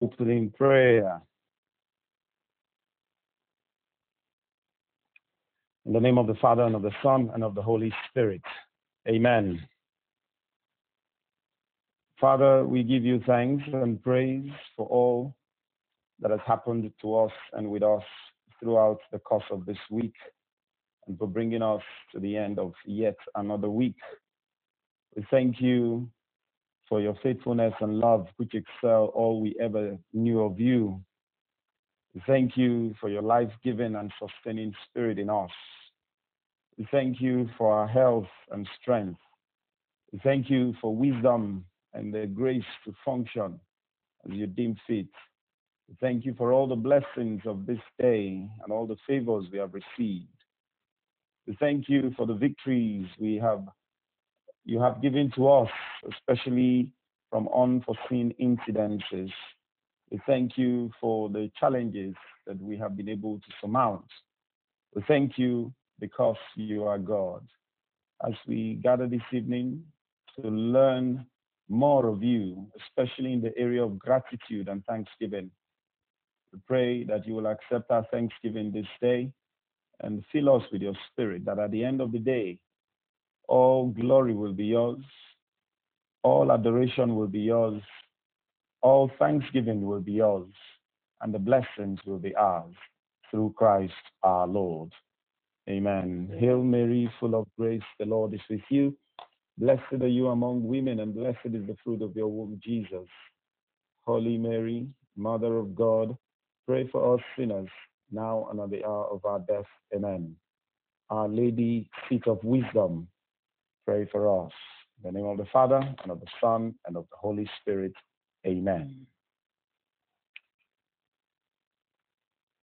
opening prayer. In the name of the Father, and of the Son, and of the Holy Spirit. Amen. Father, we give you thanks and praise for all that has happened to us and with us throughout the course of this week, and for bringing us to the end of yet another week. We thank you for your faithfulness and love, which excel all we ever knew of you. Thank you for your life giving and sustaining spirit in us. Thank you for our health and strength. Thank you for wisdom and the grace to function as you deem fit. Thank you for all the blessings of this day and all the favors we have received. Thank you for the victories we have you have given to us, especially from unforeseen incidences. We thank you for the challenges that we have been able to surmount. We thank you because you are God. As we gather this evening to learn more of you, especially in the area of gratitude and thanksgiving, we pray that you will accept our thanksgiving this day and fill us with your spirit, that at the end of the day, all glory will be yours, all adoration will be yours, all thanksgiving will be yours, and the blessings will be ours through Christ our Lord. Amen. Hail Mary, full of grace, the Lord is with you. Blessed are you among women, and blessed is the fruit of your womb, Jesus. Holy Mary, Mother of God, pray for us sinners, now and at the hour of our death. Amen. Our Lady, seat of wisdom, pray for us. In the name of the Father, and of the Son, and of the Holy Spirit. Amen.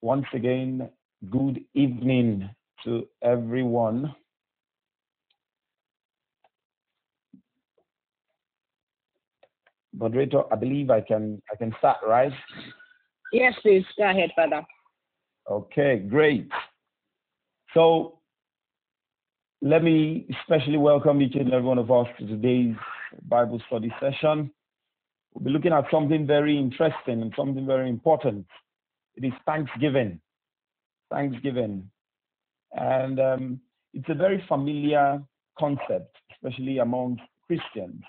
Once again, good evening to everyone. Moderator, I believe I can I can start, right? Yes, please. Go ahead, Father. Okay, great. So let me especially welcome each and every one of us to today's Bible study session. We'll be looking at something very interesting and something very important. It is Thanksgiving. Thanksgiving. And um, it's a very familiar concept, especially among Christians.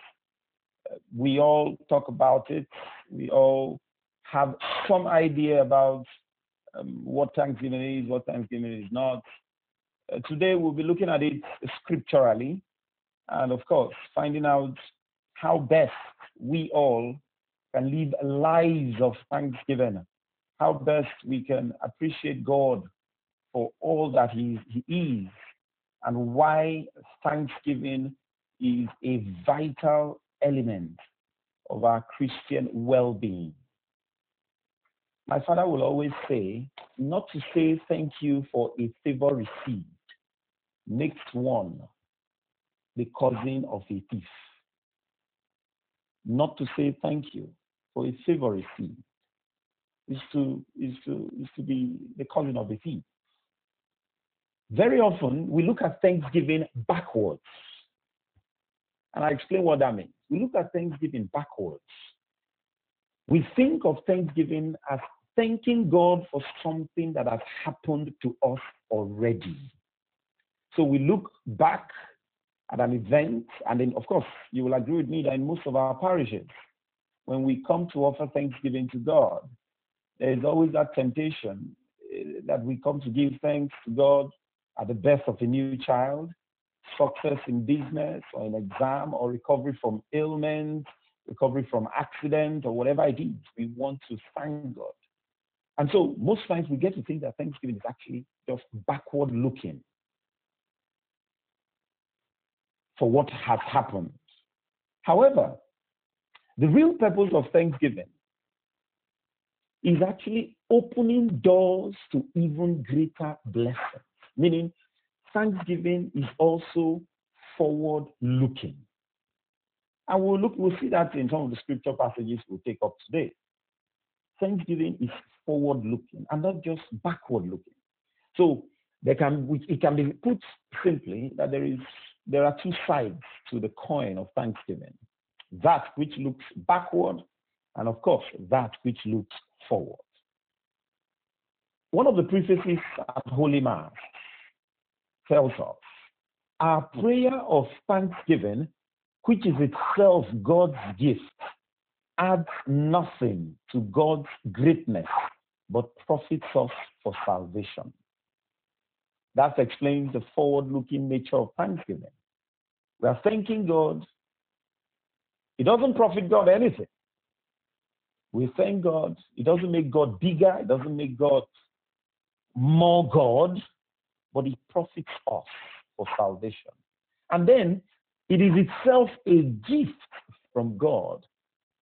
We all talk about it. We all have some idea about um, what Thanksgiving is, what Thanksgiving is not. Uh, today we'll be looking at it scripturally and, of course, finding out how best we all can live lives of thanksgiving, how best we can appreciate God for all that he, is and why thanksgiving is a vital element of our Christian well being. My father will always say, not to say thank you for a favor received makes one the cousin of a thief. Not to say thank you for a favor received is to, is to, is to be the cousin of a thief. Very often, we look at Thanksgiving backwards. And I explain what that means. We look at Thanksgiving backwards. We think of Thanksgiving as thanking God for something that has happened to us already. So we look back at an event, and then, of course, you will agree with me that in most of our parishes, when we come to offer thanksgiving to God, there is always that temptation eh, that we come to give thanks to God at the birth of a new child, success in business or an exam, or recovery from ailment, recovery from accident, or whatever it is. We want to thank God. And so most times we get to think that Thanksgiving is actually just backward looking for what has happened. However, the real purpose of Thanksgiving is actually opening doors to even greater blessings. Meaning, Thanksgiving is also forward looking. And we'll look, we'll see that in some of the scripture passages we'll take up today. Thanksgiving is forward looking and not just backward looking. So there can it can be put simply that there is there are two sides to the coin of Thanksgiving. That which looks backward and of course, that which looks forward. One of the prefaces at Holy Mass tells us our prayer of thanksgiving, which is itself God's gift, adds nothing to God's greatness, but profits us for salvation. That explains the forward looking nature of thanksgiving. We are thanking God. It doesn't profit God anything. We thank God. It doesn't make God bigger. It doesn't make God more God, but it profits us for salvation. And then it is itself a gift from God.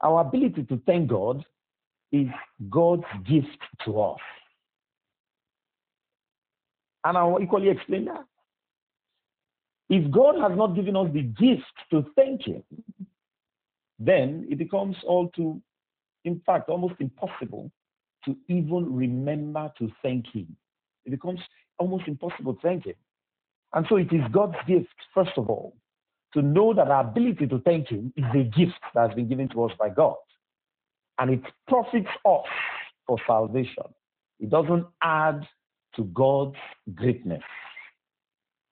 Our ability to thank God is God's gift to us. And I'll equally explain that. If God has not given us the gift to thank Him, then it becomes all too, in fact, almost impossible to even remember to thank Him. It becomes almost impossible to thank Him. And so it is God's gift, first of all, to know that our ability to thank Him is a gift that has been given to us by God. And it profits us for salvation. It doesn't add to God's greatness.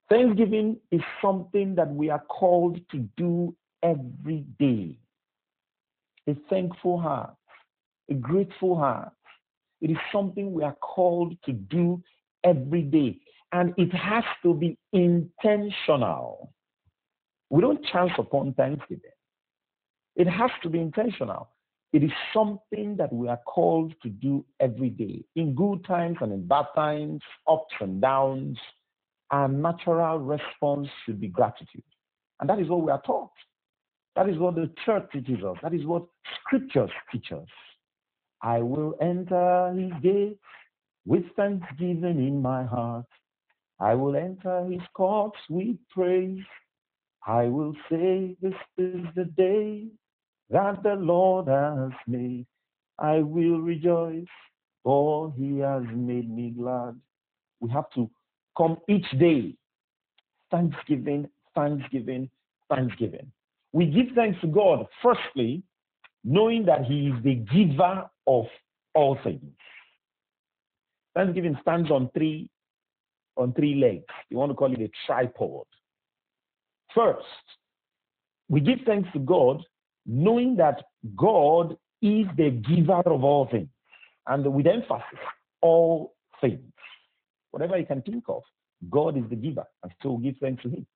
Thanksgiving is something that we are called to do every day. A thankful heart, a grateful heart. It is something we are called to do every day. And it has to be intentional. We don't chance upon Thanksgiving. It has to be intentional. It is something that we are called to do every day, in good times and in bad times, ups and downs. Our natural response should be gratitude. And that is what we are taught. That is what the church teaches us. That is what scriptures teach us. I will enter his gates with thanksgiving in my heart. I will enter his courts with praise. I will say, This is the day that the Lord has made. I will rejoice, for he has made me glad. We have to come each day. Thanksgiving, thanksgiving, thanksgiving. We give thanks to God, firstly, knowing that he is the giver of all things. Thanksgiving stands on three on three legs. You want to call it a tripod. First, we give thanks to God knowing that God is the giver of all things, and with emphasis, all things. Whatever you can think of, God is the giver, and so we give thanks to Him.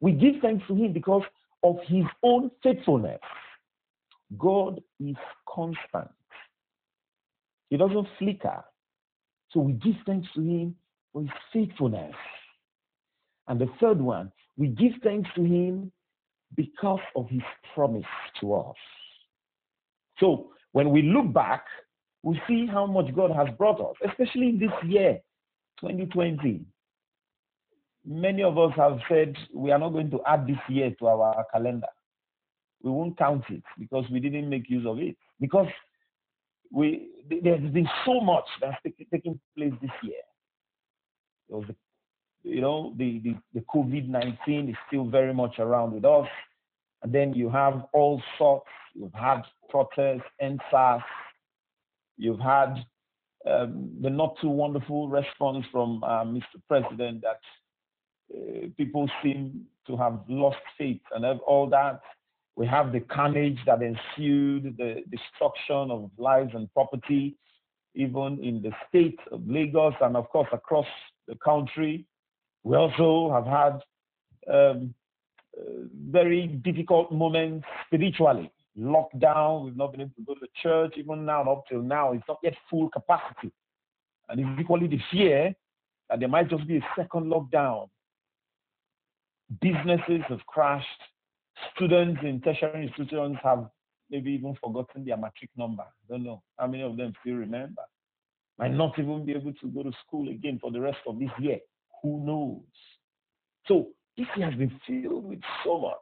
We give thanks to Him because of His own faithfulness. God is constant, He doesn't flicker. So we give thanks to Him for His faithfulness. And the third one, we give thanks to Him because of his promise to us. So when we look back, we see how much God has brought us, especially in this year, 2020. Many of us have said we are not going to add this year to our calendar. We won't count it because we didn't make use of it. Because we there's been so much that's taking place this year. Was you know, the, the, the COVID 19 is still very much around with us. And then you have all sorts, you've had protests, EndSARS, you've had um, the not too wonderful response from uh, Mr. President that uh, people seem to have lost faith and all that. We have the carnage that ensued, the destruction of lives and property, even in the state of Lagos and, of course, across the country. We also have had um, uh, very difficult moments spiritually. Lockdown, we've not been able to go to church. Even now, and up till now, it's not yet full capacity. And it's equally the fear that there might just be a second lockdown. Businesses have crashed. Students in tertiary institutions have maybe even forgotten their matric number. I Don't know how many of them still remember. Might not even be able to go to school again for the rest of this year. Who knows? So this year has been filled with so much.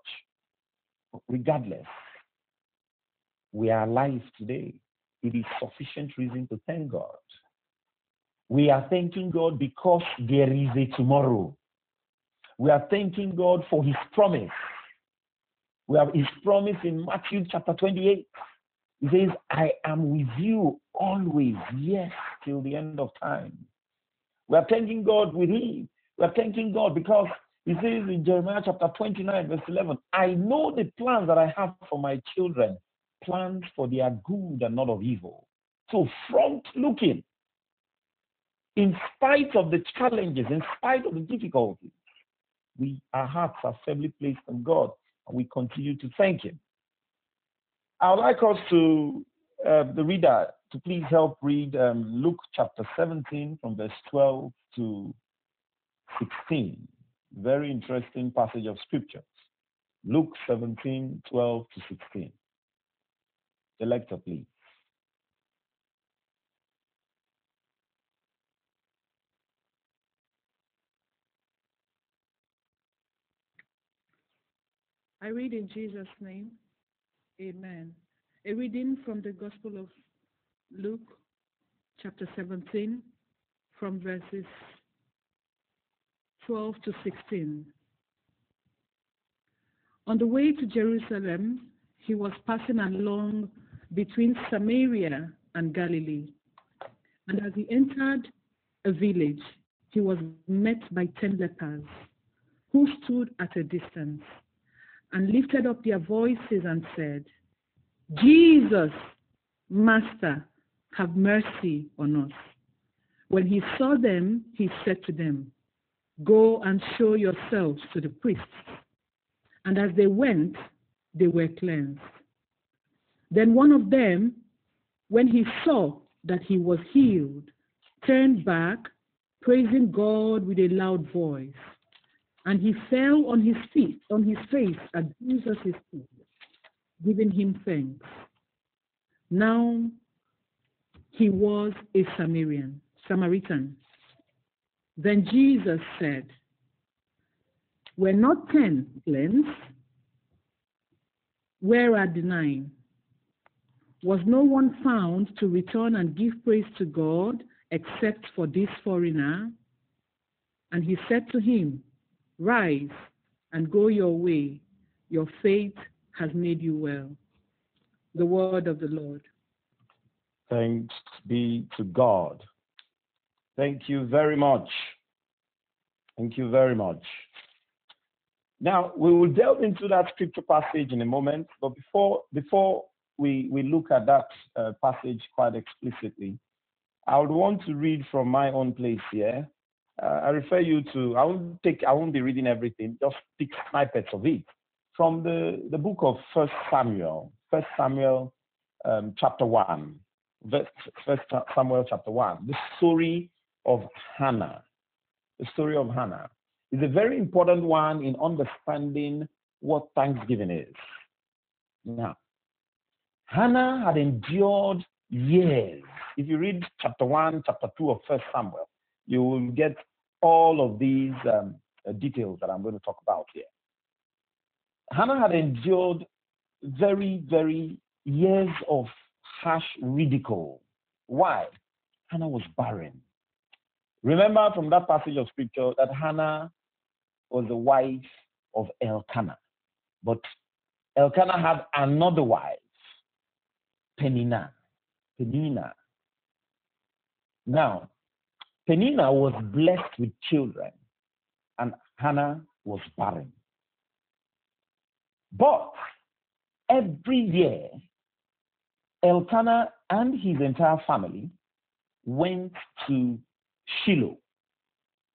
regardless, we are alive today. It is sufficient reason to thank God. We are thanking God because there is a tomorrow. We are thanking God for his promise. We have his promise in Matthew chapter 28 He says, I am with you always, yes, till the end of time. We are thanking God with Him. We are thanking God because He says in Jeremiah chapter 29, verse 11, I know the plans that I have for my children, plans for their good and not of evil. So, front looking, in spite of the challenges, in spite of the difficulties, we our hearts are firmly placed on God and we continue to thank Him. I would like us to, uh, the reader, to please help read um, Luke chapter 17 from verse 12 to 16. Very interesting passage of scriptures. Luke 17, 12 to 16. The please. I read in Jesus' name. Amen. A reading from the Gospel of Luke, chapter 17, from verses 12 to 16. On the way to Jerusalem, he was passing along between Samaria and Galilee. And as he entered a village, he was met by ten lepers who stood at a distance and lifted up their voices and said, Jesus, Master, have mercy on us. When he saw them, he said to them, Go and show yourselves to the priests. And as they went, they were cleansed. Then one of them, when he saw that he was healed, turned back, praising God with a loud voice. And he fell on his feet, on his face at Jesus' feet, giving him thanks. Now he was a Samaritan, Samaritan. Then Jesus said, Were not ten cleansed? Where are the nine? Was no one found to return and give praise to God except for this foreigner? And he said to him, Rise and go your way. Your faith has made you well. The word of the Lord. Thanks be to God. Thank you very much. Thank you very much. Now we will delve into that scripture passage in a moment, but before before we we look at that uh, passage quite explicitly, I would want to read from my own place here. Uh, I refer you to I won't take I won't be reading everything, just pick snippets of it from the the book of First Samuel, First Samuel um, chapter one, First Samuel chapter one, the story of Hannah the story of Hannah is a very important one in understanding what Thanksgiving is. Now, Hannah had endured years. If you read chapter 1, chapter 2 of First Samuel, you will get all of these um, uh, details that I'm going to talk about here. Hannah had endured very, very years of harsh ridicule. Why? Hannah was barren. Remember from that passage of scripture that Hannah was the wife of Elkanah. But Elkanah had another wife, Penina. Penina. Now, Penina was blessed with children, and Hannah was barren. But every year, Elkanah and his entire family went to Shiloh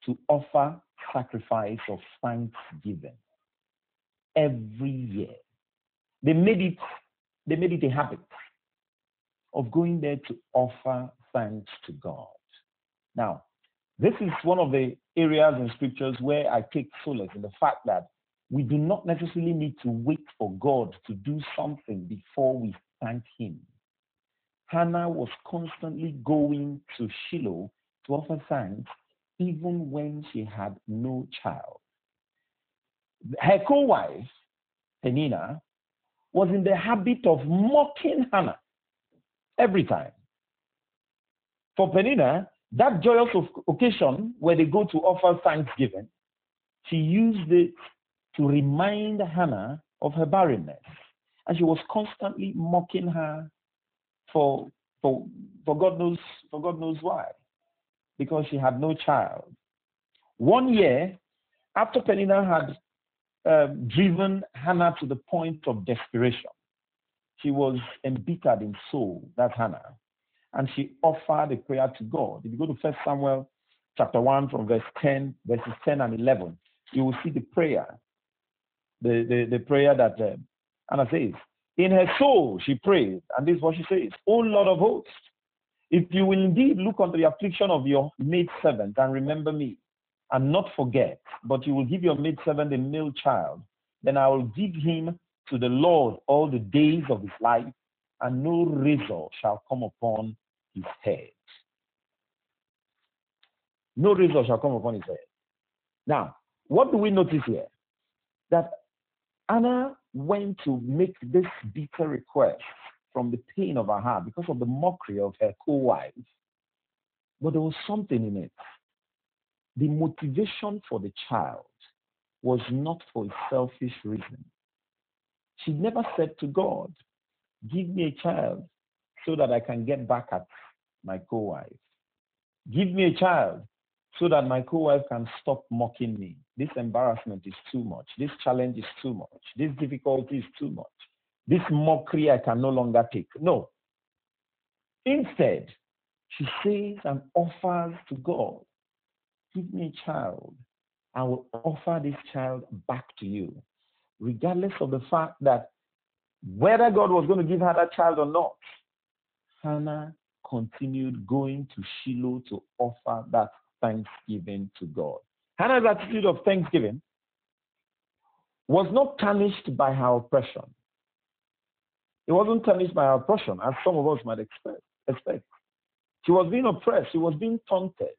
to offer sacrifice of thanksgiving every year. They made it, they made it a habit of going there to offer thanks to God. Now, this is one of the areas in scriptures where I take solace in the fact that we do not necessarily need to wait for God to do something before we thank Him. Hannah was constantly going to Shiloh to offer thanks even when she had no child. Her co wife, Penina, was in the habit of mocking Hannah every time. For Penina, that joyous occasion where they go to offer thanksgiving, she used it to remind Hannah of her barrenness. And she was constantly mocking her for for for God knows for God knows why. Because she had no child. One year after Penina had um, driven Hannah to the point of desperation, she was embittered in soul, that Hannah, and she offered a prayer to God. If you go to First Samuel chapter 1 from verse 10, verses 10 and 11, you will see the prayer, the, the, the prayer that uh, Hannah says. In her soul, she prayed, and this is what she says O Lord of hosts, if you will indeed look on the affliction of your maidservant and remember me, and not forget, but you will give your maidservant a male child, then I will give him to the Lord all the days of his life, and no razor shall come upon his head. No razor shall come upon his head. Now, what do we notice here? That Anna went to make this bitter request from the pain of her heart because of the mockery of her co wife. But there was something in it. The motivation for the child was not for a selfish reason. She never said to God, Give me a child so that I can get back at my co wife. Give me a child so that my co wife can stop mocking me. This embarrassment is too much. This challenge is too much. This difficulty is too much. This mockery I can no longer take. No. Instead, she says and offers to God, Give me a child. I will offer this child back to you regardless of the fact that whether God was going to give her that child or not, Hannah continued going to Shiloh to offer that thanksgiving to God. Hannah's attitude of thanksgiving was not tarnished by her oppression. It wasn't tarnished by her oppression, as some of us might expect. expect. She was being oppressed, she was being taunted.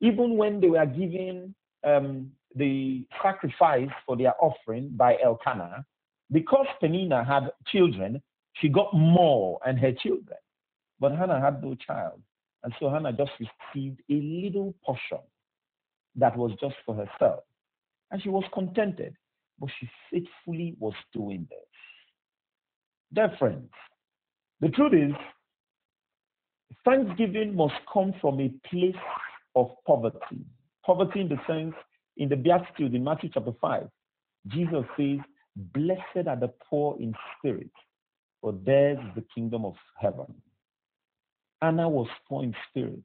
Even when they were giving um, the sacrifice for their offering by Elkanah, because Penina had children, she got more and her children. But Hannah had no child. And so Hannah just received a little portion that was just for herself. And she was contented, but she faithfully was doing this. Dear friends, the truth is, thanksgiving must come from a place of poverty. Poverty in the sense in the Beatitude in Matthew chapter 5, Jesus says, Blessed are the poor in spirit, for theirs is the kingdom of heaven. Anna was poor in spirit.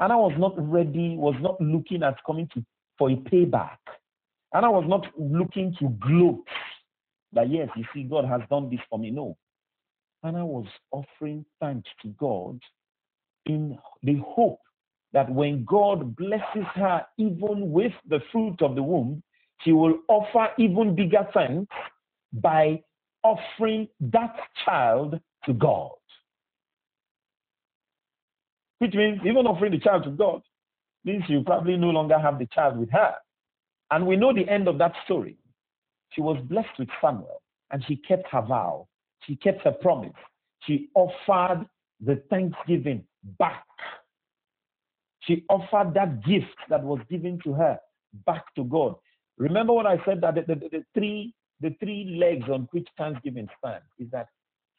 Anna was not ready, was not looking at coming to for a payback. Anna was not looking to gloat that yes, you see, God has done this for me. No. Anna was offering thanks to God in the hope that when God blesses her even with the fruit of the womb, she will offer even bigger thanks by offering that child to God. Which means even offering the child to God means you probably no longer have the child with her. And we know the end of that story. She was blessed with Samuel and she kept her vow. She kept her promise. She offered the thanksgiving back she offered that gift that was given to her back to God. Remember what I said that the, the, the three the three legs on which thanksgiving stands is that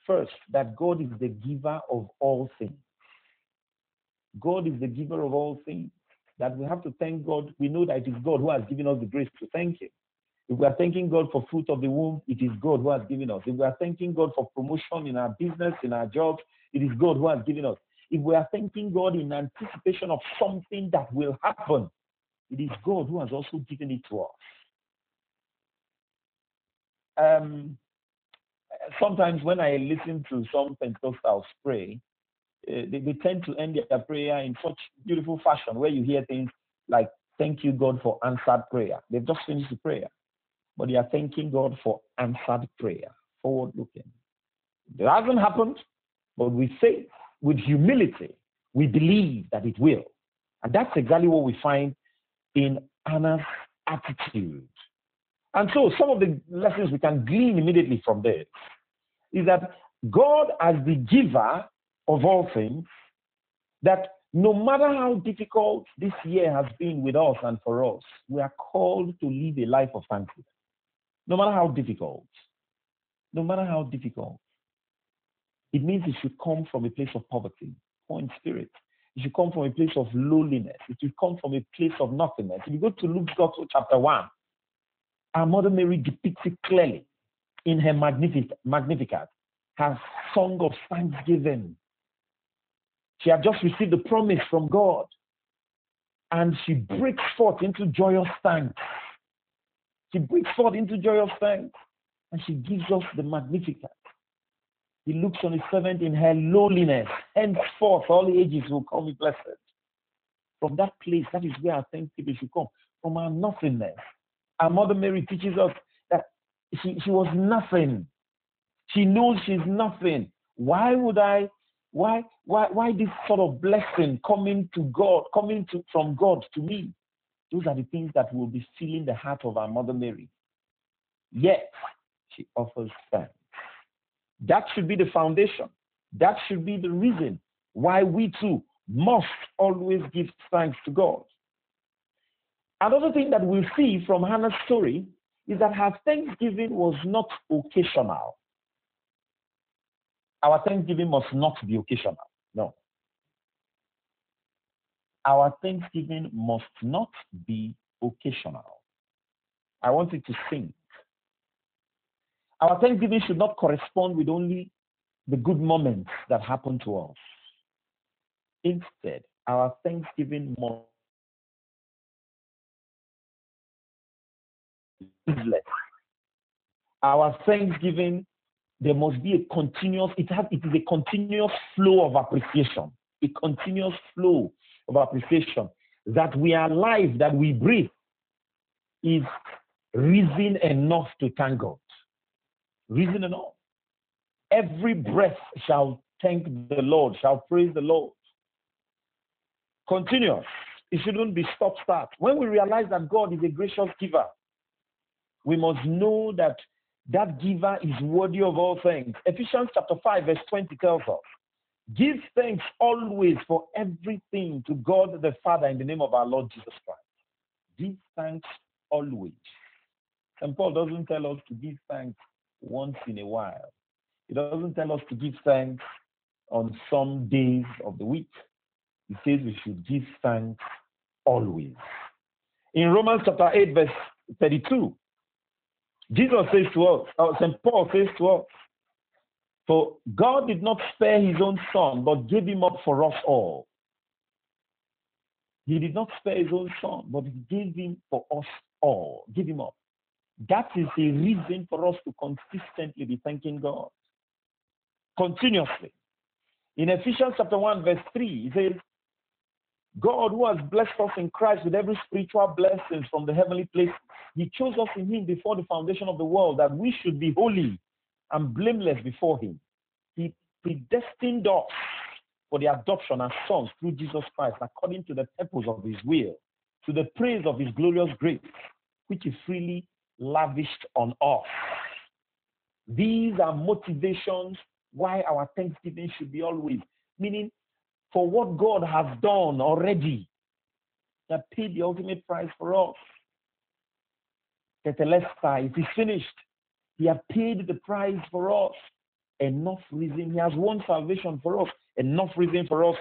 first that God is the giver of all things. God is the giver of all things. That we have to thank God. We know that it is God who has given us the grace to thank Him. If we are thanking God for fruit of the womb, it is God who has given us. If we are thanking God for promotion in our business, in our jobs, it is God who has given us. If we are thanking God in anticipation of something that will happen, it is God who has also given it to us. Um, sometimes when I listen to some Pentecostals pray, uh, they, they tend to end their prayer in such beautiful fashion where you hear things like, Thank you, God, for answered prayer. They've just finished the prayer, but they are thanking God for answered prayer, forward looking. It hasn't happened, but we say with humility, we believe that it will. And that's exactly what we find in Anna's attitude. And so, some of the lessons we can glean immediately from this is that God, as the giver of all things, that no matter how difficult this year has been with us and for us, we are called to live a life of thankfulness. No matter how difficult. No matter how difficult. It means it should come from a place of poverty, poor in spirit. It should come from a place of lowliness. It should come from a place of nothingness. If you go to Luke's Gospel, chapter 1, our Mother Mary depicts it clearly in her Magnificat, her song of thanksgiving. She had just received the promise from God, and she breaks forth into joyous thanks. She breaks forth into joyous thanks, and she gives us the Magnificat. He looks on his servant in her lowliness. Henceforth, all ages will call me blessed. From that place, that is where our thanksgiving should come. From our nothingness. Our Mother Mary teaches us that she, she was nothing. She knows she's nothing. Why would I? Why, why, why this sort of blessing coming to God, coming to, from God to me? Those are the things that will be filling the heart of our Mother Mary. Yet, she offers thanks. That should be the foundation. That should be the reason why we too must always give thanks to God. Another thing that we see from Hannah's story is that her thanksgiving was not occasional. Our thanksgiving must not be occasional. No. Our thanksgiving must not be occasional. I want you to think our thanksgiving should not correspond with only the good moments that happen to us. Instead, our thanksgiving must Our thanksgiving, there must be a continuous, it has it is a continuous flow of appreciation, a continuous flow of appreciation. That we are alive, that we breathe is reason enough to thank God reason enough. Every breath shall thank the Lord, shall praise the Lord. Continuous. It shouldn't be stop start. When we realize that God is a gracious giver, we must know that that giver is worthy of all things. Ephesians chapter 5, verse 20 tells us, Give thanks always for everything to God the Father in the name of our Lord Jesus Christ. Give thanks always. And Paul doesn't tell us to give thanks once in a while. he doesn't tell us to give thanks on some days of the week. He says we should give thanks always. In Romans chapter 8, verse 32, Jesus says to us, uh, St. Paul says to us, For God did not spare his own son, but gave him up for us all. He did not spare his own son, but he gave him for us all. Give him up. That is a reason for us to consistently be thanking God. Continuously. In Ephesians chapter 1, verse 3, it says, God who has blessed us in Christ with every spiritual blessings from the heavenly place, he chose us in him before the foundation of the world that we should be holy and blameless before him. He predestined us for the adoption as sons through Jesus Christ according to the purpose of his will, to the praise of his glorious grace, which he freely lavished on us. These are motivations why our thanksgiving should be always, meaning for what God has done already, that paid the ultimate price for us. Tetelestai, it is finished. He has paid the price for us. Enough reason. He has won salvation for us. Enough reason for us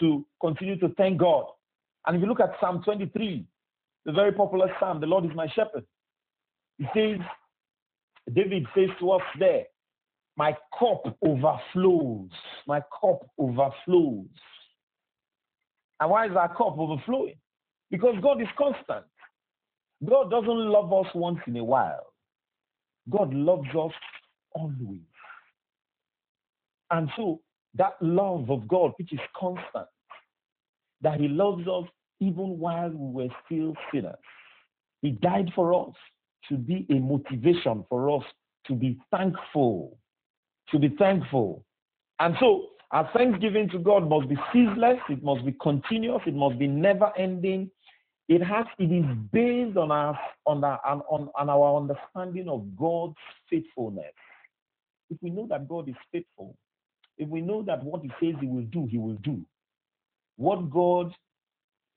to continue to thank God. And if you look at Psalm 23, the very popular psalm, the Lord is my shepherd. He says, David says to us there, My cup overflows. My cup overflows. And why is our cup overflowing? Because God is constant. God doesn't love us once in a while. God loves us always. And so that love of God, which is constant, that He loves us even while we were still sinners. He died for us should be a motivation for us to be thankful. To be thankful. And so our thanksgiving to God must be ceaseless, it must be continuous, it must be never ending. It has it is based on our on our on, on our understanding of God's faithfulness. If we know that God is faithful, if we know that what he says he will do, he will do. What God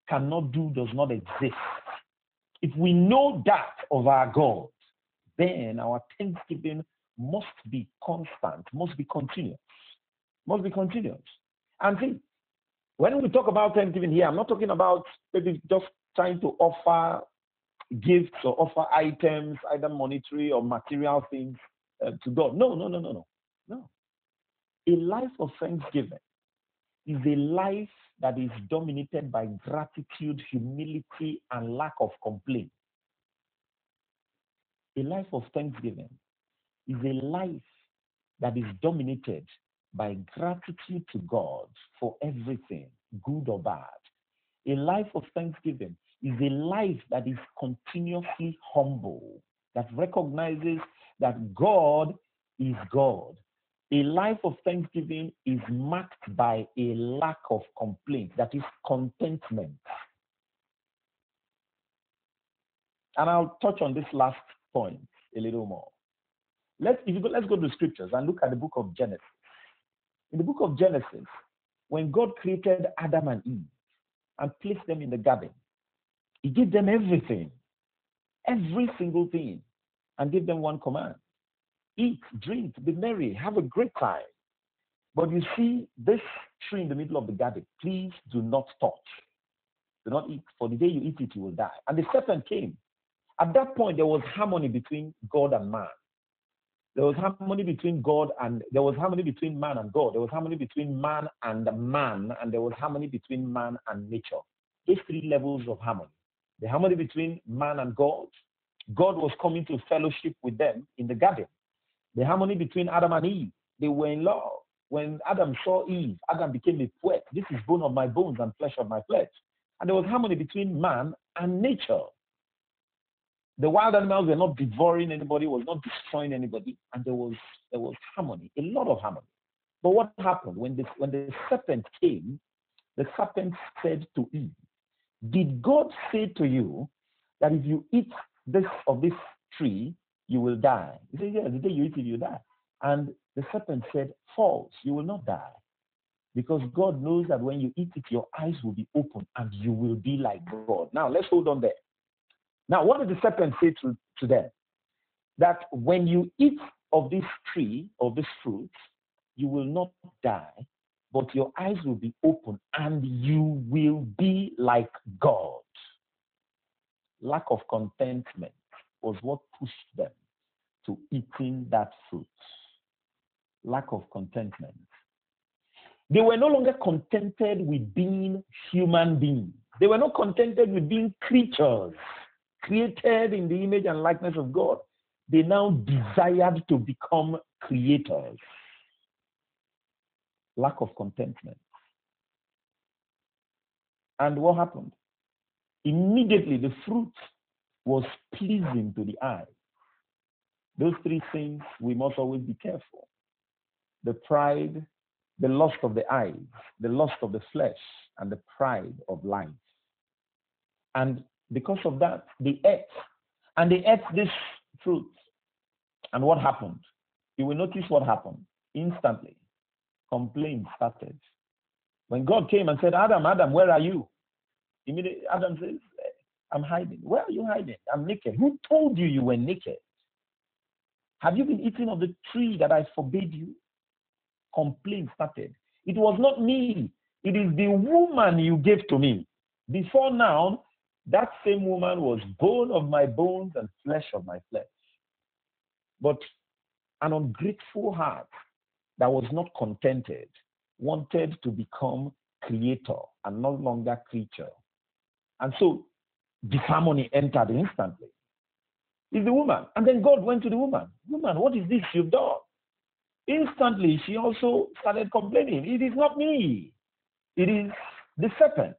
cannot do does not exist. If we know that of our God, then our thanksgiving must be constant, must be continuous. Must be continuous. And see, when we talk about Thanksgiving here, I'm not talking about maybe just trying to offer gifts or offer items, either monetary or material things uh, to God. No, no, no, no, no. No. A life of thanksgiving is a life that is dominated by gratitude, humility, and lack of complaint. A life of thanksgiving is a life that is dominated by gratitude to God for everything, good or bad. A life of thanksgiving is a life that is continuously humble, that recognizes that God is God. A life of thanksgiving is marked by a lack of complaint, that is contentment. And I'll touch on this last point a little more. Let's, if you go, let's go to scriptures and look at the book of Genesis. In the book of Genesis, when God created Adam and Eve and placed them in the garden, He gave them everything, every single thing, and gave them one command eat, drink, be merry, have a great time. But you see this tree in the middle of the garden, please do not touch. Do not eat, for the day you eat it, you will die. And the serpent came. At that point, there was harmony between God and man. There was harmony between God and there was harmony between man and God. There was harmony between man and man, and there was harmony between man and nature. These three levels of harmony. The harmony between man and God. God was coming to fellowship with them in the garden. The harmony between Adam and Eve. They were in love. When Adam saw Eve, Adam became a poet. This is bone of my bones and flesh of my flesh. And there was harmony between man and nature. The wild animals were not devouring anybody, was not destroying anybody, and there was there was harmony, a lot of harmony. But what happened when the when the serpent came? The serpent said to Eve, "Did God say to you that if you eat this of this tree, you will die?" He said, "Yeah, the day you eat it, you die." And the serpent said, "False, you will not die." Because God knows that when you eat it, your eyes will be open and you will be like God. Now, let's hold on there. Now, what did the serpent say to, to them? That when you eat of this tree, of this fruit, you will not die, but your eyes will be open and you will be like God. Lack of contentment was what pushed them to eating that fruit. Lack of contentment. They were no longer contented with being human beings. They were not contented with being creatures created in the image and likeness of God, they now desired to become creators. Lack of contentment. And what happened? Immediately, the fruit was pleasing to the eye. Those three things we must always be careful the pride, the lust of the eyes, the lust of the flesh, and the pride of life. And because of that, they ate. And they ate this fruit. And what happened? You will notice what happened. Instantly, complaints started. When God came and said, Adam, Adam, where are you? Immediately, Adam says, eh, I'm hiding. Where are you hiding? I'm naked. Who told you you were naked? Have you been eating of the tree that I forbade you? Complaint started. It was not me. It is the woman you gave to me. Before now, that same woman was bone of my bones and flesh of my flesh. But an ungrateful heart that was not contented wanted to become creator and no longer creature. And so disharmony entered instantly. It's the woman. And then God went to the woman. Woman, what is this you've done? Instantly, she also started complaining. It is not me. It is the serpent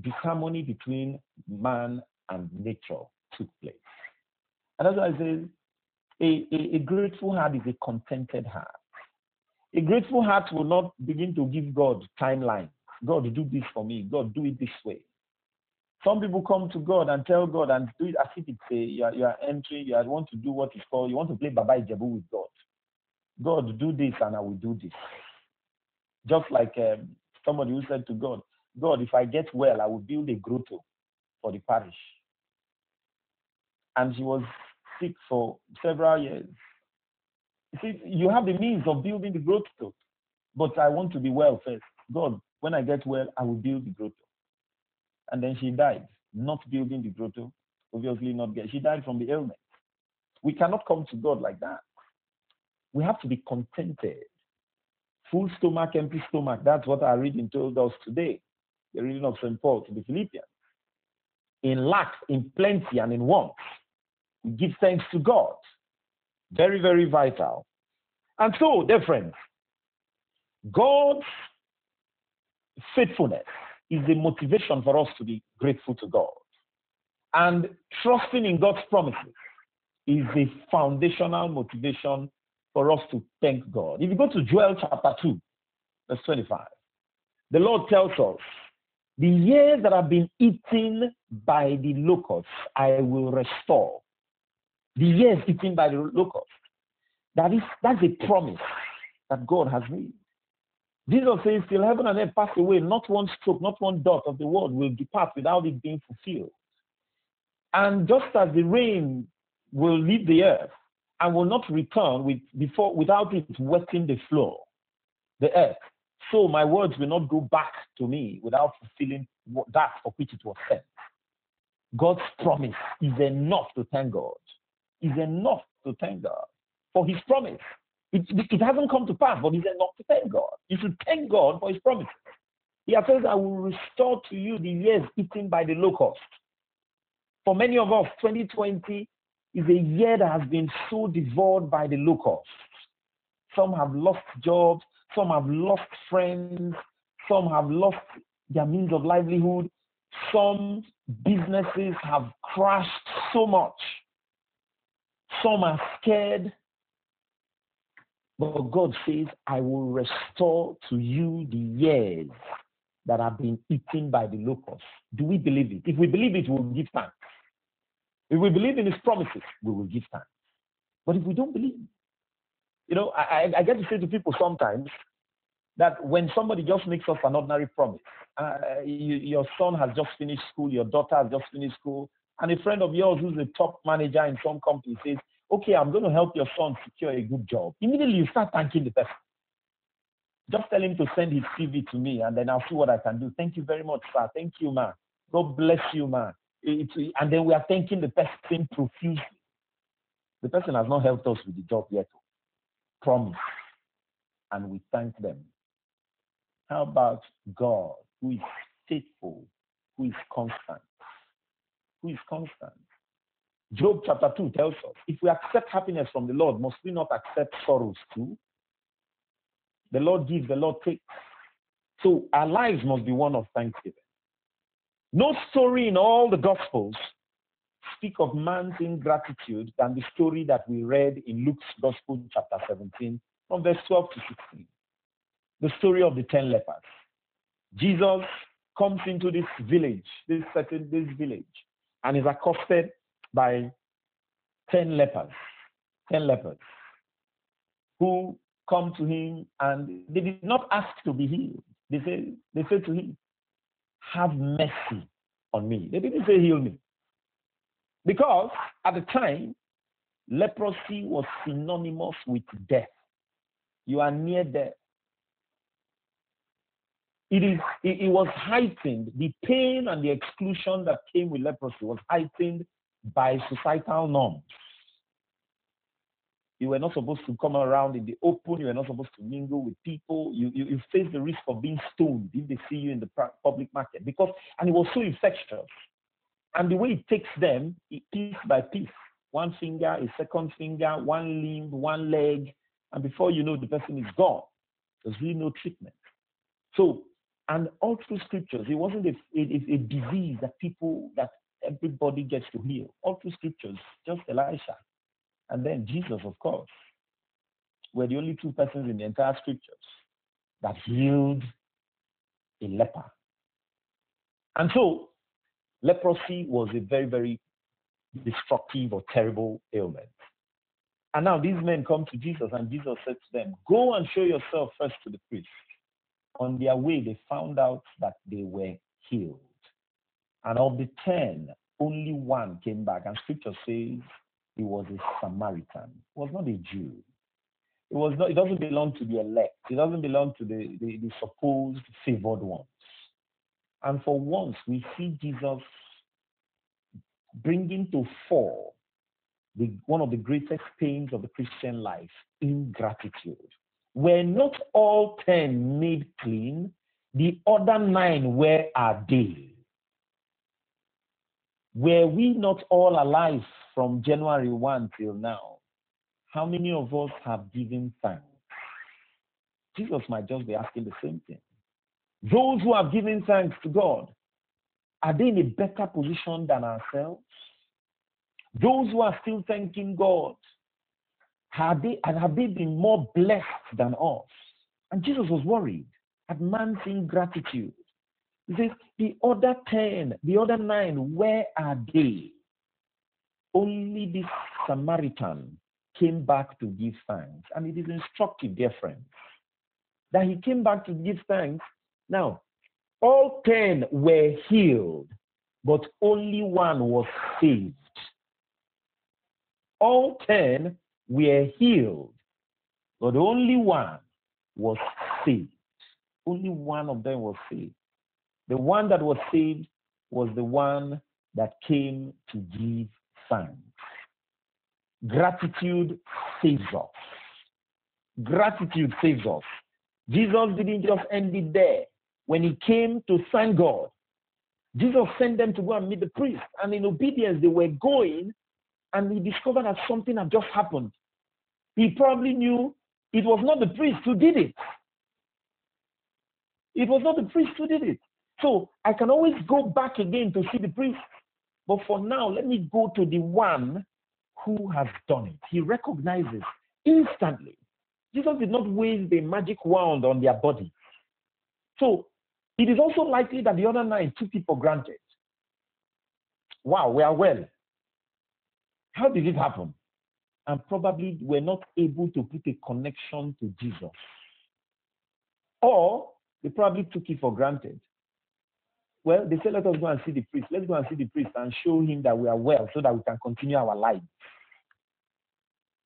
disharmony between man and nature took place. And why I say a, a, a grateful heart is a contented heart. A grateful heart will not begin to give God timeline. God, do this for me. God, do it this way. Some people come to God and tell God and do it as if it's a you are, you are entering, you are, want to do what is called, you want to play Baba Ijebu with God. God, do this and I will do this. Just like um, somebody who said to God, God, if I get well, I will build a grotto for the parish. And she was sick for several years. He says, You have the means of building the grotto, but I want to be well first. God, when I get well, I will build the grotto. And then she died, not building the grotto, obviously not get. She died from the ailment. We cannot come to God like that. We have to be contented. Full stomach, empty stomach. That's what our reading told us today. The reading of St. Paul to the Philippians. In lack, in plenty, and in want, we give thanks to God. Very, very vital. And so, dear friends, God's faithfulness is the motivation for us to be grateful to God. And trusting in God's promises is the foundational motivation for us to thank God. If you go to Joel chapter 2, verse 25, the Lord tells us, The years that have been eaten by the locusts, I will restore. The years eaten by the locusts. That is, that's a promise that God has made. Jesus says, Till heaven and earth pass away, not one stroke, not one dot of the word will depart without it being fulfilled. And just as the rain will leave the earth and will not return with, before, without it wetting the floor, the earth, so my words will not go back to me without fulfilling that for which it was sent. God's promise is enough to thank God. Is enough to thank God for His promise. It, it hasn't come to pass, but it's enough to thank God. You should thank God for His promise. He has said, I will restore to you the years eaten by the locust. For many of us, 2020 is a year that has been so devoured by the locusts. Some have lost jobs, some have lost friends, some have lost their means of livelihood, some businesses have crashed so much. Some are scared. But God says, I will restore to you the years that have been eaten by the locusts. Do we believe it? If we believe it, we'll give thanks. If we believe in his promises, we will give thanks. But if we don't believe, you know, I, I get to say to people sometimes that when somebody just makes us an ordinary promise, uh, you, your son has just finished school, your daughter has just finished school, and a friend of yours who's a top manager in some company says, okay, I'm going to help your son secure a good job. Immediately you start thanking the person. Just tell him to send his CV to me and then I'll see what I can do. Thank you very much, sir. Thank you, man. God bless you, man. It, and then we are thanking the person profusely. The person has not helped us with the job yet. Promise. And we thank them. How about God, who is faithful, who is constant? Who is constant? Job chapter 2 tells us if we accept happiness from the Lord, must we not accept sorrows too? The Lord gives, the Lord takes. So our lives must be one of thanksgiving. No story in all the Gospels speak of man's ingratitude than the story that we read in Luke's Gospel, chapter 17, from verse 12 to 16. The story of the ten lepers. Jesus comes into this village, this certain this village, and is accosted by 10 lepers, 10 lepers who come to him and they did not ask to be healed. They say, they said to him, have mercy on me. They didn't say heal me. Because at the time, leprosy was synonymous with death. You are near death. It is it, it was heightened. The pain and the exclusion that came with leprosy was heightened by societal norms. You were not supposed to come around in the open. You were not supposed to mingle with people. You, you, you face the risk of being stoned if they see you in the public market because, and it was so infectious. And the way it takes them, piece by piece, one finger, a second finger, one limb, one leg, and before you know, the person is gone. There's really no treatment. So, and all through scriptures, it wasn't a, a, a disease that people, that everybody gets to heal. All through scriptures, just Elisha. And then Jesus, of course, were the only two persons in the entire scriptures that healed a leper. And so, leprosy was a very, very destructive or terrible ailment. And now these men come to Jesus, and Jesus said to them, Go and show yourself first to the priest. On their way, they found out that they were healed. And of the ten, only one came back. And scripture says he was a Samaritan, he was not a Jew. It was not. It doesn't belong to the elect. It doesn't belong to the, the, the supposed favored ones. And for once, we see Jesus bringing to fore the, one of the greatest pains of the Christian life, ingratitude. Were not all ten made clean, the other nine, where are they? Were we not all alive from January 1 till now? How many of us have given thanks? Jesus might just be asking the same thing. Those who have given thanks to God, are they in a better position than ourselves? Those who are still thanking God, have they, have they been more blessed than us? And Jesus was worried at man's ingratitude. He says, The other 10, the other nine, where are they? Only this Samaritan came back to give thanks. And it is instructive, dear friends, that he came back to give thanks. Now, all 10 were healed, but only one was saved. All 10 were healed, but only one was saved. Only one of them was saved. The one that was saved was the one that came to give thanks. Gratitude saves us. Gratitude saves us. Jesus didn't just end it there. When he came to thank God, Jesus sent them to go and meet the priest. And in obedience, they were going, and he discovered that something had just happened. He probably knew it was not the priest who did it. It was not the priest who did it. So I can always go back again to see the priest. But for now, let me go to the one who has done it. He recognizes instantly. Jesus did not wave the magic wand on their body. So it is also likely that the other nine took it for granted. Wow, we are well. How did it happen? And probably were not able to put a connection to Jesus. Or they probably took it for granted. Well, they said, let us go and see the priest. Let's go and see the priest and show him that we are well so that we can continue our life.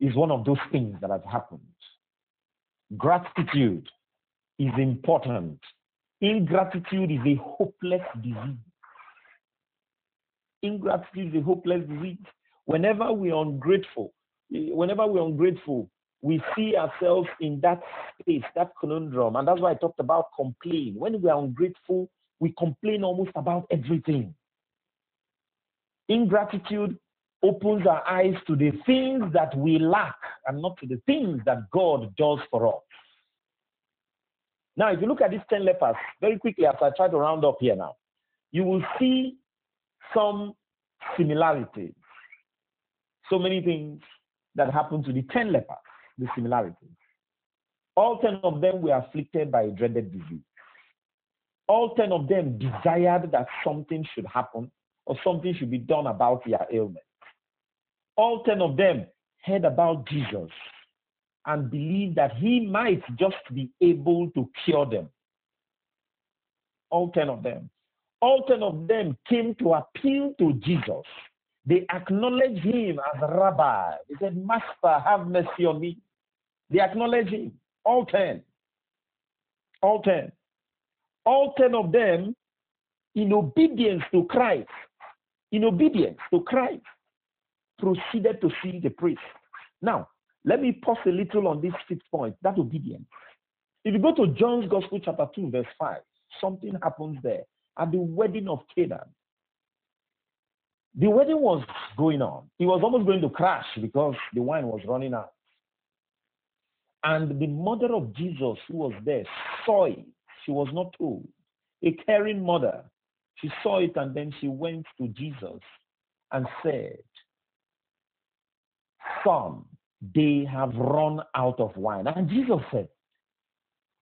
Is one of those things that have happened. Gratitude is important. Ingratitude is a hopeless disease. Ingratitude is a hopeless disease. Whenever we are ungrateful, whenever we're ungrateful, we see ourselves in that space, that conundrum. And that's why I talked about complain. When we are ungrateful, we complain almost about everything. Ingratitude opens our eyes to the things that we lack and not to the things that God does for us. Now, if you look at these 10 lepers very quickly as I try to round up here now, you will see some similarities. So many things that happened to the 10 lepers, the similarities. All 10 of them were afflicted by a dreaded disease all 10 of them desired that something should happen or something should be done about their ailment. All 10 of them heard about Jesus and believed that he might just be able to cure them. All 10 of them. All 10 of them came to appeal to Jesus. They acknowledged him as rabbi. They said, Master, have mercy on me. They acknowledged him. All 10. All 10 all 10 of them, in obedience to Christ, in obedience to Christ, proceeded to see the priest. Now, let me pause a little on this fifth point that obedience. If you go to John's Gospel, chapter 2, verse 5, something happens there at the wedding of Canaan. The wedding was going on. It was almost going to crash because the wine was running out. And the mother of Jesus, who was there, saw it she was not told. A caring mother, she saw it and then she went to Jesus and said, Son, they have run out of wine. And Jesus said,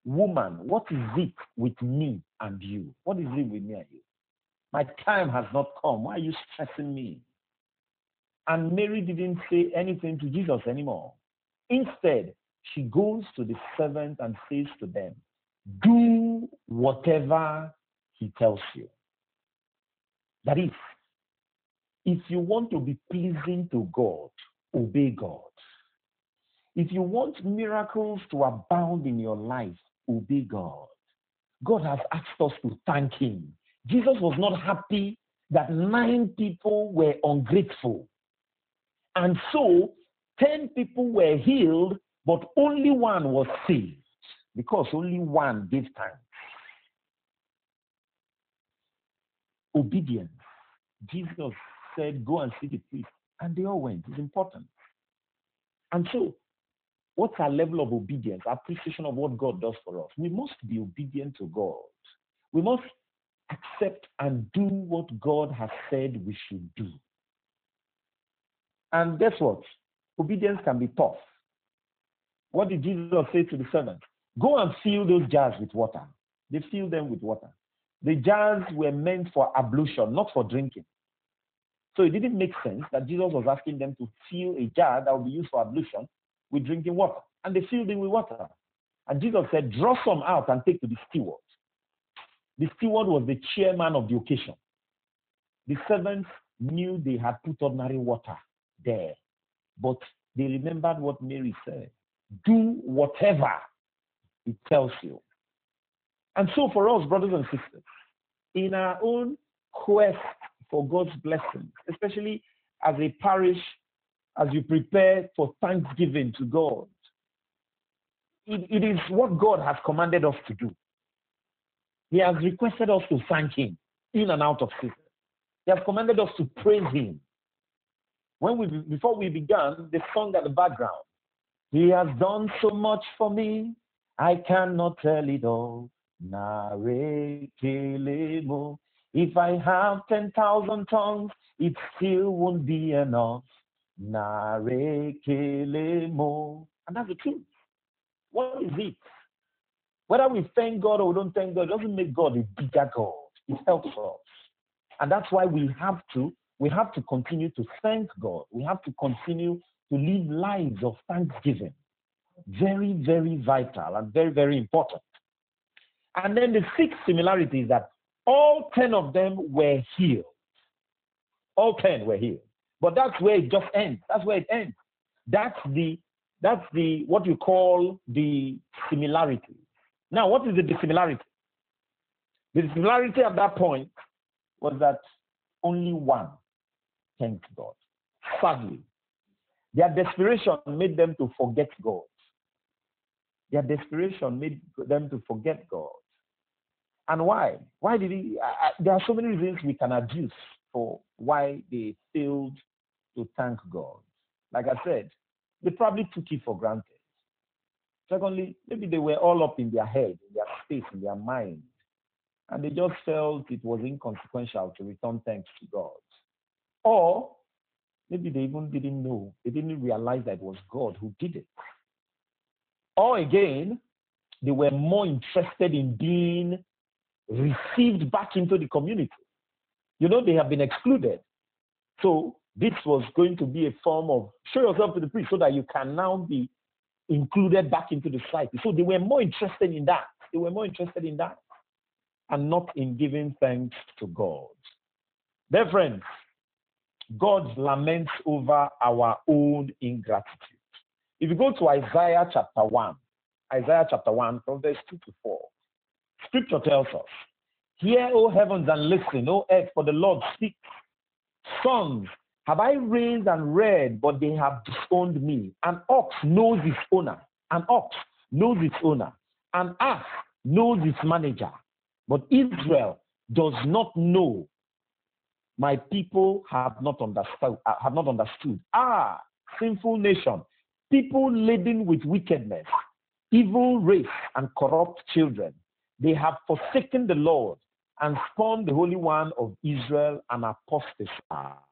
Woman, what is it with me and you? What is it with me and you? My time has not come. Why are you stressing me? And Mary didn't say anything to Jesus anymore. Instead, she goes to the servant and says to them, do whatever he tells you. That is, if you want to be pleasing to God, obey God. If you want miracles to abound in your life, obey God. God has asked us to thank Him. Jesus was not happy that nine people were ungrateful. And so, 10 people were healed, but only one was saved because only one gave thanks. Obedience. Jesus said, Go and see the priest. And they all went. It's important. And so, what's our level of obedience, appreciation of what God does for us? We must be obedient to God. We must accept and do what God has said we should do. And guess what? Obedience can be tough. What did Jesus say to the servant? Go and fill those jars with water. They fill them with water. The jars were meant for ablution, not for drinking. So it didn't make sense that Jesus was asking them to fill a jar that would be used for ablution with drinking water. And they filled it with water. And Jesus said, Draw some out and take to the steward. The steward was the chairman of the occasion. The servants knew they had put ordinary water there, but they remembered what Mary said do whatever it tells you. And so, for us, brothers and sisters, in our own quest for God's blessings, especially as a parish, as you prepare for thanksgiving to God, it, it is what God has commanded us to do. He has requested us to thank Him in and out of season. He has commanded us to praise Him. When we before we began, the song at the background, He has done so much for me, I cannot tell it all. If I have 10,000 tongues, it still won't be enough. And that's the truth. What is it? Whether we thank God or we don't thank God, doesn't make God a bigger God. It helps us. And that's why we have to, we have to continue to thank God. We have to continue to live lives of thanksgiving. Very, very vital and very, very important. And then the sixth similarity is that all 10 of them were healed. All 10 were healed. But that's where it just ends. That's where it ends. That's the that's the what you call the similarity. Now, what is the dissimilarity? The dissimilarity at that point was that only one thanked God. Sadly, their desperation made them to forget God. Their desperation made them to forget God. And why? Why did he? Uh, there are so many reasons we can adduce for why they failed to thank God. Like I said, they probably took it for granted. Secondly, maybe they were all up in their head, in their space, in their mind, and they just felt it was inconsequential to return thanks to God. Or maybe they even didn't know, they didn't realize that it was God who did it. Or again, they were more interested in being received back into the community. You know, they have been excluded. So this was going to be a form of show yourself to the priest so that you can now be included back into the society. So they were more interested in that. They were more interested in that and not in giving thanks to God. Dear friends, God laments over our own ingratitude. If you go to Isaiah chapter 1, Isaiah chapter 1, from verse 2 to 4, scripture tells us, Hear, O heavens, and listen, O earth, for the Lord speaks. Sons, have I raised and read, but they have disowned me? An ox knows its owner. An ox knows its owner. An ass knows its manager. But Israel does not know. My people have not understood. Have not understood. Ah, sinful nation, people laden with wickedness, evil race, and corrupt children. They have forsaken the Lord and spurned the Holy One of Israel and apostatized.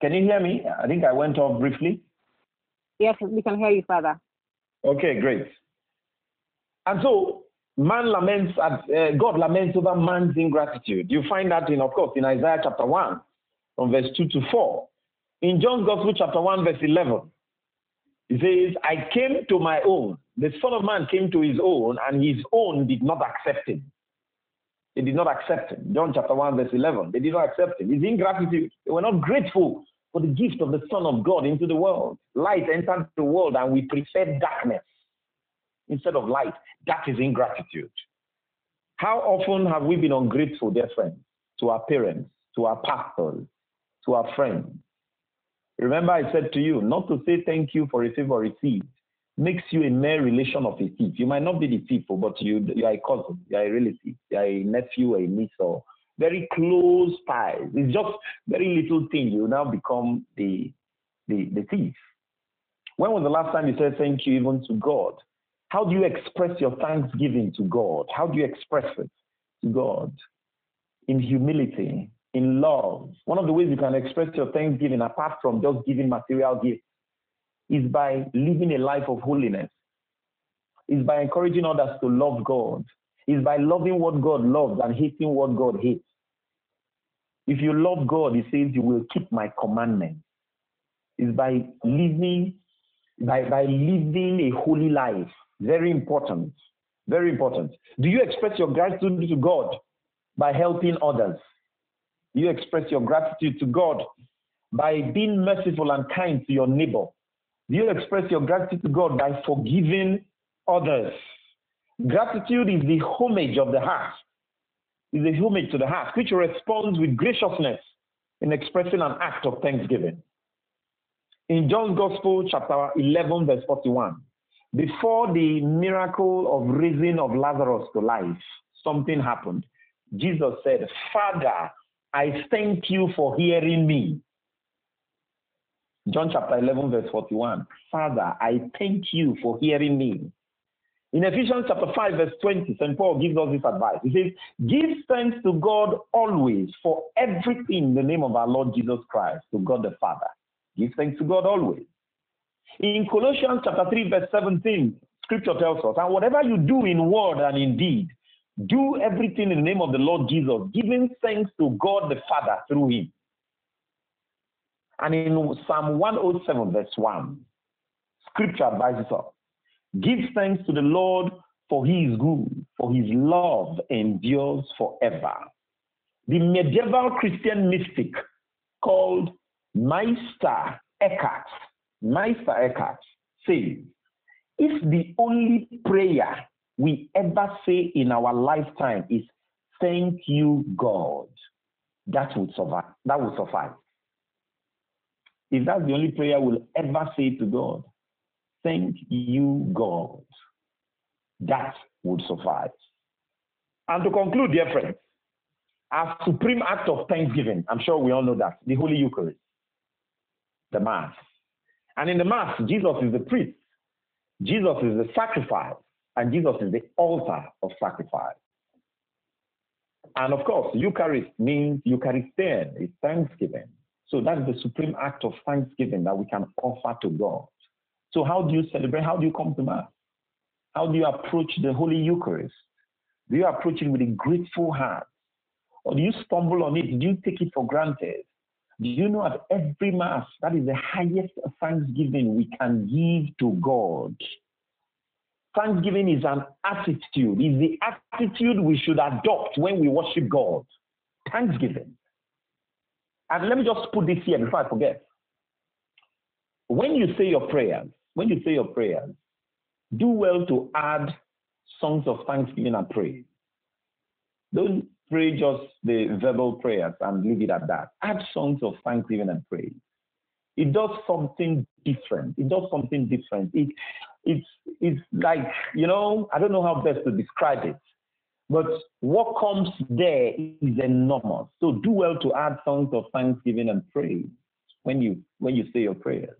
Can you hear me? I think I went off briefly. Yes, we can hear you, Father. Okay, great. And so man laments, at, uh, God laments over man's ingratitude. You find that in, of course, in Isaiah chapter 1, from verse 2 to 4. In John's Gospel, chapter 1, verse 11, he says, I came to my own. the Son of Man came to his own, and his own did not accept him. They did not accept him. John chapter 1, verse 11. They did not accept him. His ingratitude. They were not grateful for the gift of the Son of God into the world. Light entered the world, and we preferred darkness instead of light. That is ingratitude. How often have we been ungrateful, dear friends, to our parents, to our pastors, to our friends? Remember, I said to you, not to say thank you for a favor received makes you a mere relation of a thief. You might not be the thief, but you, you are a cousin, you are a relative, you are a nephew, a niece, or very close ties. It's just very little thing. You now become the, the, the thief. When was the last time you said thank you even to God? How do you express your thanksgiving to God? How do you express it to God? In humility, in love. One of the ways you can express your thanksgiving, apart from just giving material gifts, is by living a life of holiness, is by encouraging others to love God, is by loving what God loves and hating what God hates. If you love God, he says, you will keep my commandments. Is by living, by, by living a holy life. Very important. Very important. Do you express your gratitude to God by helping others? You express your gratitude to God by being merciful and kind to your neighbor? Do you express your gratitude to God by forgiving others? Gratitude is the homage of the heart, is a homage to the heart, which responds with graciousness in expressing an act of thanksgiving. In John's Gospel, chapter 11, verse 41, before the miracle of raising of Lazarus to life, something happened. Jesus said, Father, I thank you for hearing me. John chapter 11, verse 41. Father, I thank you for hearing me. In Ephesians chapter 5, verse 20, St. Paul gives us this advice. He says, Give thanks to God always for everything in the name of our Lord Jesus Christ, to God the Father. Give thanks to God always. In Colossians chapter 3, verse 17, scripture tells us, and whatever you do in word and in deed, do everything in the name of the Lord Jesus, giving thanks to God the Father through him. And in Psalm 107, verse 1, scripture advises us give thanks to the Lord, for he is good, for his love endures forever. The medieval Christian mystic called Meister Eckhart Meister Eckhart says, if the only prayer we ever say in our lifetime is thank you, God, that would survive. That would suffice. If that's the only prayer we'll ever say to God, thank you, God, that would suffice. And to conclude, dear friends, our supreme act of thanksgiving, I'm sure we all know that, the Holy Eucharist, the Mass. And in the Mass, Jesus is the priest, Jesus is the sacrifice, and Jesus is the altar of sacrifice. And of course, Eucharist means Eucharistein, it's thanksgiving. So that's the supreme act of thanksgiving that we can offer to God. So how do you celebrate? How do you come to Mass? How do you approach the Holy Eucharist? Do you approach it with a grateful heart? Or do you stumble on it? Do you take it for granted? Do you know at every Mass, that is the highest thanksgiving we can give to God? Thanksgiving is an attitude, is the attitude we should adopt when we worship God. Thanksgiving. And let me just put this here before I forget. When you say your prayers, when you say your prayers, do well to add songs of thanksgiving and praise. Don't pray just the verbal prayers and leave it at that. Add songs of thanksgiving and praise. It does something different. It does something different. It, it's, it's like, you know, I don't know how best to describe it, but what comes there is enormous. So do well to add songs of thanksgiving and praise when you, when you say your prayers.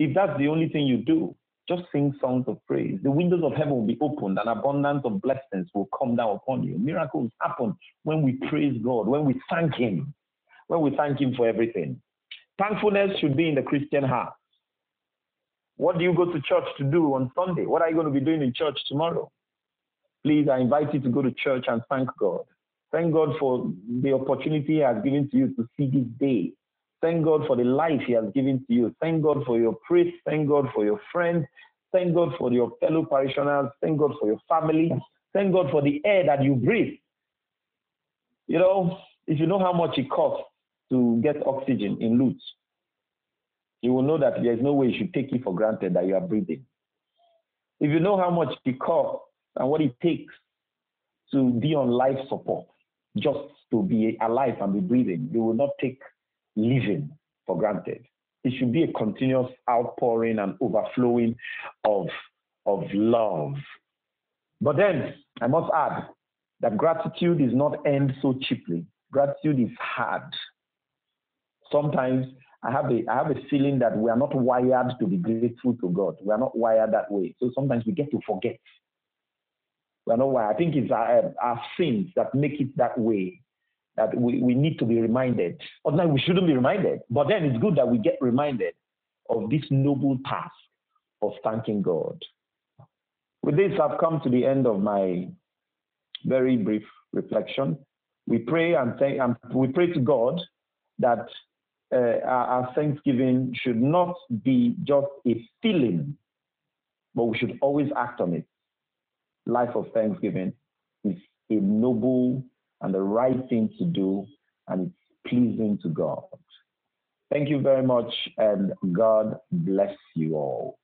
If that's the only thing you do, just sing songs of praise. The windows of heaven will be opened and abundance of blessings will come down upon you. Miracles happen when we praise God, when we thank Him, when we thank Him for everything. Thankfulness should be in the Christian heart. What do you go to church to do on Sunday? What are you going to be doing in church tomorrow? Please, I invite you to go to church and thank God. Thank God for the opportunity He has given to you to see this day. Thank God for the life He has given to you. Thank God for your priest. Thank God for your friends. Thank God for your fellow parishioners. Thank God for your family. Thank God for the air that you breathe. You know, if you know how much it costs to get oxygen in Lutz, you will know that there's no way you should take it for granted that you are breathing. If you know how much it costs and what it takes to be on life support, just to be alive and be breathing, you will not take living for granted. It should be a continuous outpouring and overflowing of, of love. But then I must add that gratitude is not earned so cheaply. Gratitude is hard. Sometimes I have a I have a feeling that we are not wired to be grateful to God. We are not wired that way. So sometimes we get to forget. We are not wired. I think it's our, our sins that make it that way. That we, we need to be reminded. Otherwise, we shouldn't be reminded. But then it's good that we get reminded of this noble task of thanking God. With this, I've come to the end of my very brief reflection. We pray and thank, and we pray to God that uh, our, our thanksgiving should not be just a feeling, but we should always act on it. Life of thanksgiving is a noble and the right thing to do, and it's pleasing to God. Thank you very much, and God bless you all.